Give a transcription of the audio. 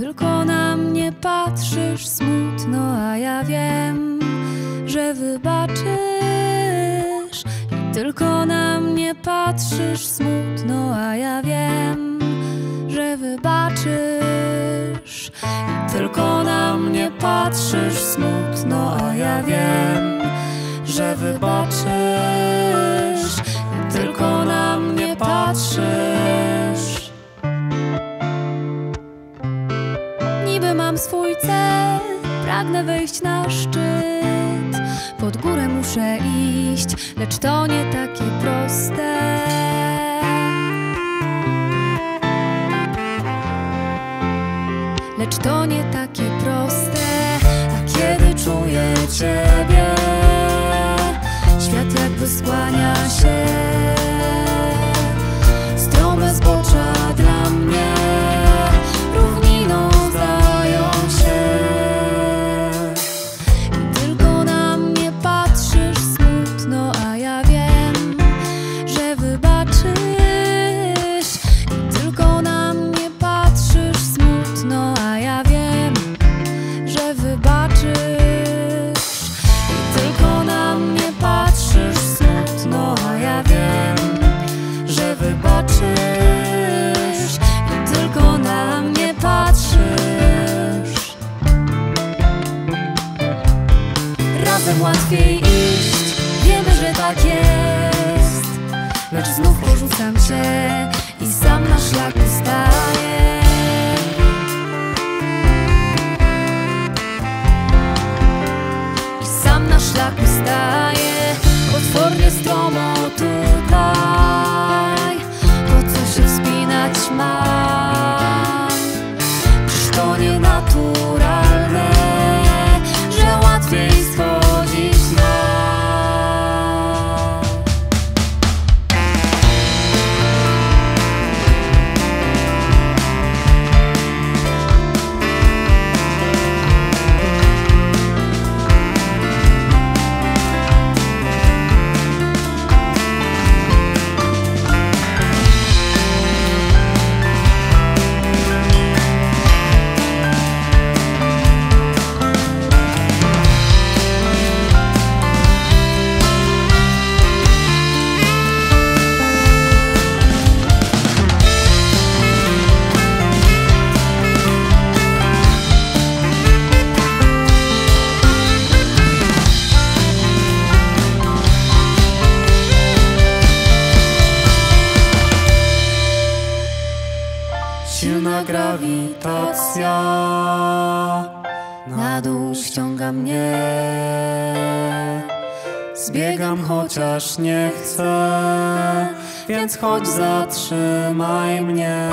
Tylko na mnie patrzysz smutno, a ja wiem, że wybaczysz. I tylko na mnie patrzysz smutno, a ja wiem, że wybaczysz. I tylko na mnie patrzysz smutno, a ja wiem, że wybaczysz. Pragnę wejść na szczyt. Pod górę muszę iść, lecz to nie takie proste. Lecz to nie takie proste, a kiedy czuję Ciebie, świat jakby skłania się. Łatwiej iść, wiemy, że tak jest. Lecz znów porzucam się i sam na szlaku staję I sam na szlaku staję Potwornie stromo tutaj. Po co się wspinać mam Silna grawitacja na dół ściąga mnie. Zbiegam chociaż nie chcę, więc chodź zatrzymaj mnie.